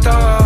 star.